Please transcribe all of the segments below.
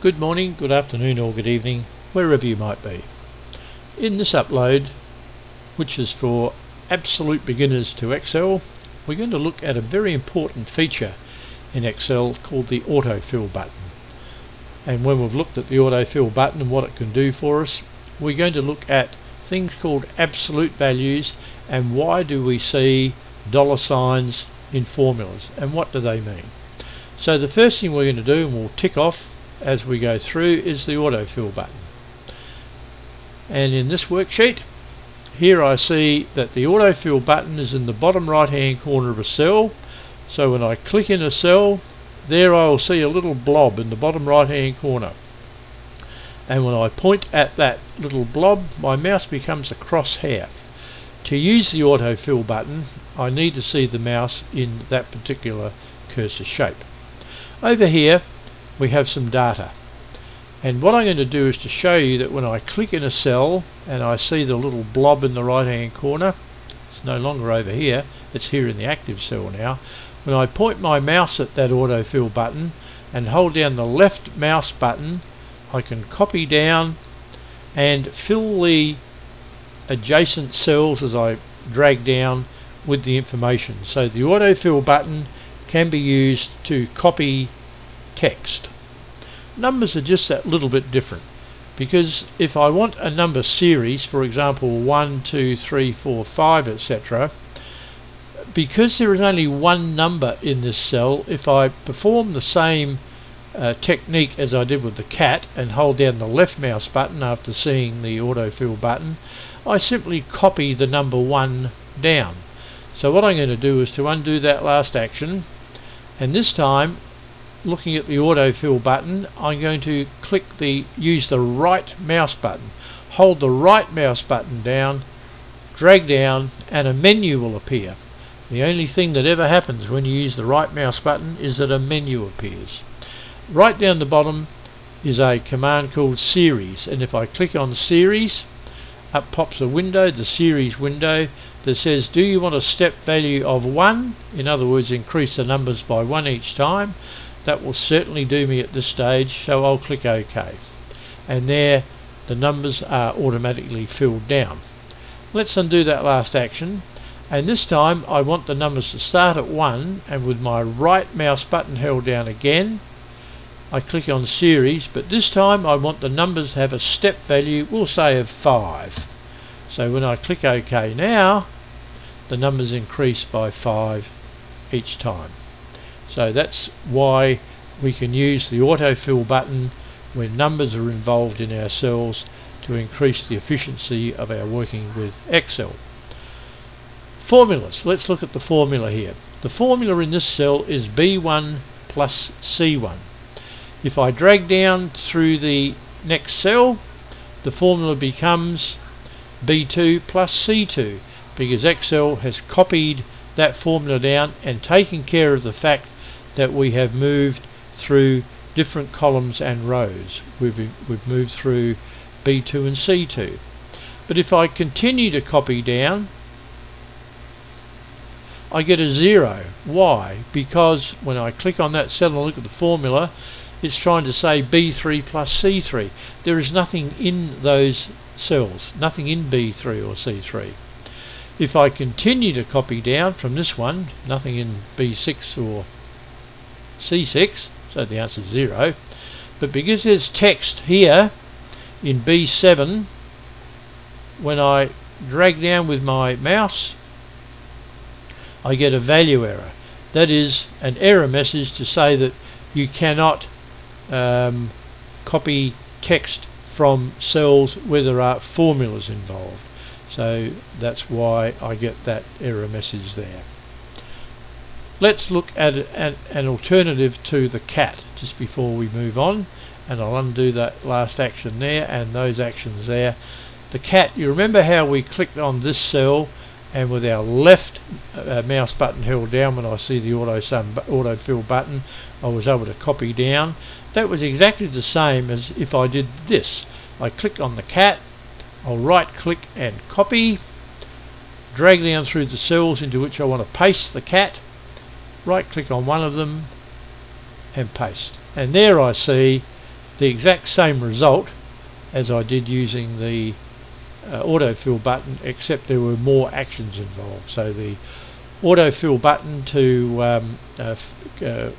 Good morning, good afternoon or good evening, wherever you might be. In this upload, which is for absolute beginners to Excel, we're going to look at a very important feature in Excel called the autofill button. And when we've looked at the autofill button and what it can do for us, we're going to look at things called absolute values and why do we see dollar signs in formulas and what do they mean. So the first thing we're going to do, and we'll tick off as we go through, is the autofill button. And in this worksheet, here I see that the autofill button is in the bottom right hand corner of a cell. So when I click in a cell, there I will see a little blob in the bottom right hand corner. And when I point at that little blob, my mouse becomes a crosshair. To use the autofill button, I need to see the mouse in that particular cursor shape. Over here we have some data. And what I'm going to do is to show you that when I click in a cell and I see the little blob in the right hand corner it's no longer over here it's here in the active cell now. When I point my mouse at that autofill button and hold down the left mouse button I can copy down and fill the adjacent cells as I drag down with the information. So the autofill button can be used to copy text. Numbers are just that little bit different because if I want a number series, for example 1, 2, 3, 4, 5, etc., because there is only one number in this cell, if I perform the same uh, technique as I did with the cat and hold down the left mouse button after seeing the autofill button, I simply copy the number 1 down. So what I'm going to do is to undo that last action and this time looking at the autofill button I'm going to click the use the right mouse button. Hold the right mouse button down drag down and a menu will appear. The only thing that ever happens when you use the right mouse button is that a menu appears. Right down the bottom is a command called series and if I click on series up pops a window the series window that says do you want a step value of 1 in other words increase the numbers by 1 each time that will certainly do me at this stage so I'll click OK. And there the numbers are automatically filled down. Let's undo that last action. And this time I want the numbers to start at 1 and with my right mouse button held down again I click on series. But this time I want the numbers to have a step value we'll say of 5 so when I click OK now the numbers increase by 5 each time so that's why we can use the autofill button when numbers are involved in our cells to increase the efficiency of our working with Excel. Formulas. Let's look at the formula here. The formula in this cell is B1 plus C1. If I drag down through the next cell, the formula becomes B2 plus C2 because Excel has copied that formula down and taken care of the fact that we have moved through different columns and rows. We've, we've moved through B2 and C2. But if I continue to copy down, I get a zero. Why? Because when I click on that cell and look at the formula, it's trying to say B3 plus C3. There is nothing in those cells, nothing in B3 or C3. If I continue to copy down from this one, nothing in B6 or C6, so the answer is 0. But because there's text here in B7, when I drag down with my mouse, I get a value error. That is an error message to say that you cannot um, copy text from cells where there are formulas involved. So that's why I get that error message there. Let's look at an, an alternative to the cat just before we move on and I'll undo that last action there and those actions there. The cat, you remember how we clicked on this cell and with our left uh, mouse button held down when I see the auto sum auto fill button I was able to copy down. That was exactly the same as if I did this. I click on the cat, I'll right click and copy, drag down through the cells into which I want to paste the cat right click on one of them and paste. And there I see the exact same result as I did using the uh, autofill button except there were more actions involved. So the autofill button to um, uh, uh,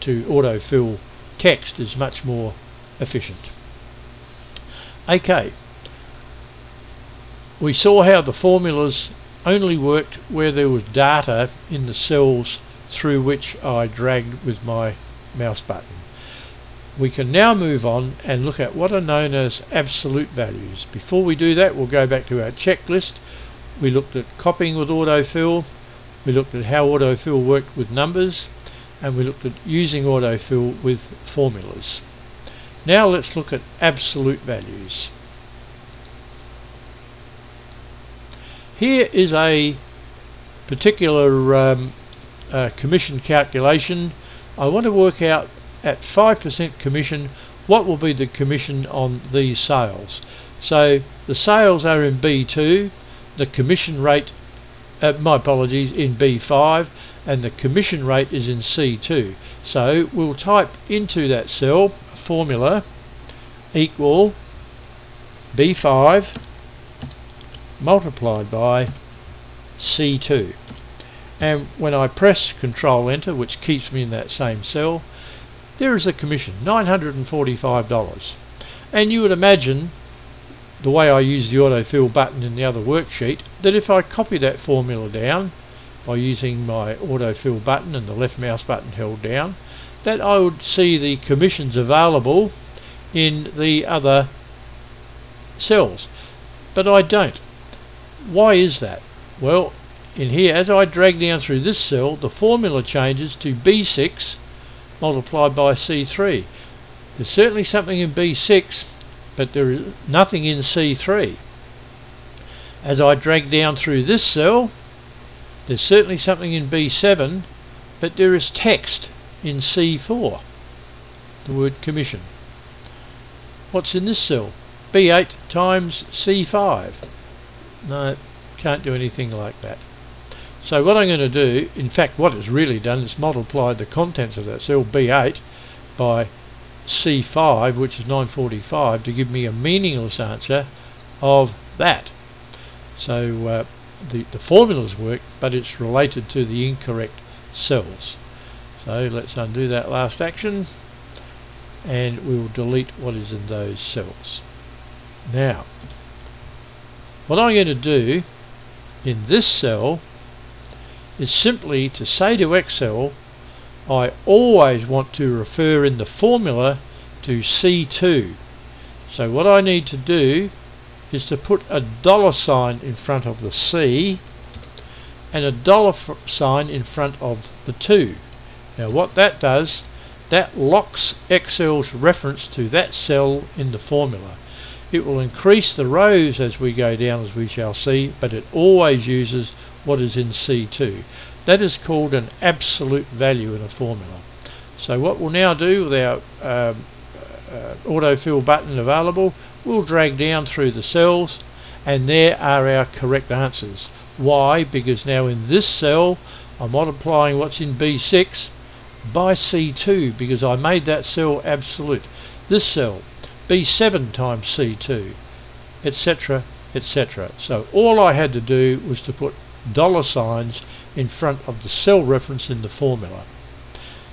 to autofill text is much more efficient. Okay. We saw how the formulas only worked where there was data in the cells through which I dragged with my mouse button. We can now move on and look at what are known as absolute values. Before we do that we'll go back to our checklist. We looked at copying with autofill, we looked at how autofill worked with numbers and we looked at using autofill with formulas. Now let's look at absolute values. Here is a particular um, uh, commission calculation. I want to work out at 5% commission what will be the commission on these sales. So the sales are in B2, the commission rate, uh, my apologies, in B5 and the commission rate is in C2. So we'll type into that cell formula equal B5 multiplied by C2 and when I press control enter which keeps me in that same cell there is a commission $945 and you would imagine the way I use the autofill button in the other worksheet that if I copy that formula down by using my autofill button and the left mouse button held down that I would see the commissions available in the other cells. But I don't. Why is that? Well, in here, as I drag down through this cell, the formula changes to B6 multiplied by C3. There's certainly something in B6, but there is nothing in C3. As I drag down through this cell, there's certainly something in B7, but there is text in C4, the word commission. What's in this cell? B8 times C5. No, can't do anything like that. So what I'm going to do, in fact what it's really done is multiplied the contents of that cell B8 by C5 which is 945 to give me a meaningless answer of that. So uh, the, the formulas work but it's related to the incorrect cells. So let's undo that last action and we will delete what is in those cells. Now what I'm going to do in this cell is simply to say to Excel I always want to refer in the formula to C2 so what I need to do is to put a dollar sign in front of the C and a dollar sign in front of the 2 now what that does that locks Excel's reference to that cell in the formula. It will increase the rows as we go down as we shall see, but it always uses what is in C2. That is called an absolute value in a formula. So what we'll now do with our um, uh, autofill button available, we'll drag down through the cells and there are our correct answers. Why? Because now in this cell I'm multiplying what's in B6 by C2 because I made that cell absolute. This cell B7 times C2 etc etc so all I had to do was to put dollar signs in front of the cell reference in the formula.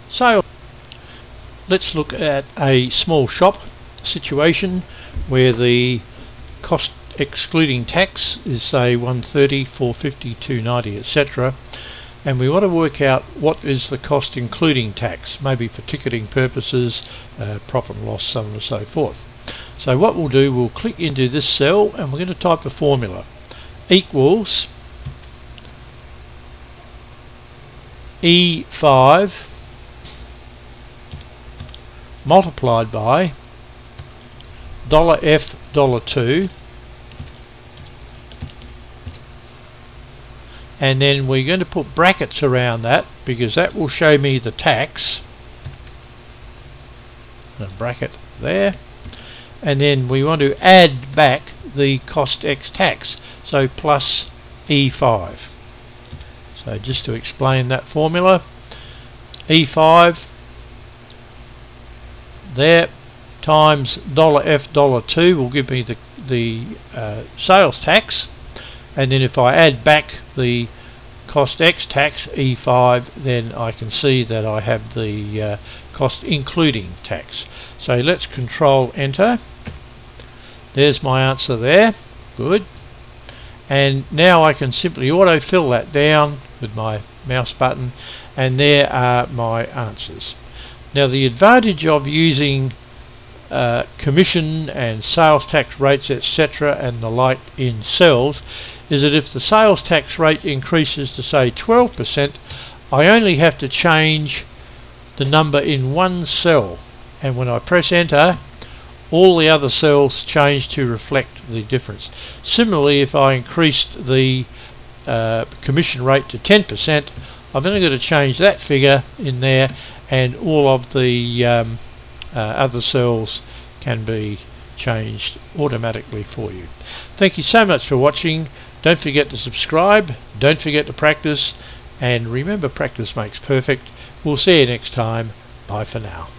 So let's look at a small shop situation where the cost excluding tax is say 130 450 290 etc and we want to work out what is the cost including tax maybe for ticketing purposes uh, profit and loss so on and so forth. So what we'll do we'll click into this cell and we're going to type a formula equals E5 multiplied by dollar $F dollar 2 and then we're going to put brackets around that because that will show me the tax. A bracket there. And then we want to add back the cost x tax so plus E5 so just to explain that formula E5 there times dollar F dollar 2 will give me the, the uh, sales tax. And then if I add back the cost X tax E5 then I can see that I have the uh, cost including tax. So let's control enter. There's my answer there. Good. And now I can simply autofill that down with my mouse button and there are my answers now the advantage of using uh, commission and sales tax rates etc and the like in cells is that if the sales tax rate increases to say 12% I only have to change the number in one cell and when I press enter all the other cells change to reflect the difference. Similarly if I increased the uh, commission rate to 10% I've only got to change that figure in there and all of the um, uh, other cells can be changed automatically for you. Thank you so much for watching. Don't forget to subscribe, don't forget to practice, and remember practice makes perfect. We'll see you next time. Bye for now.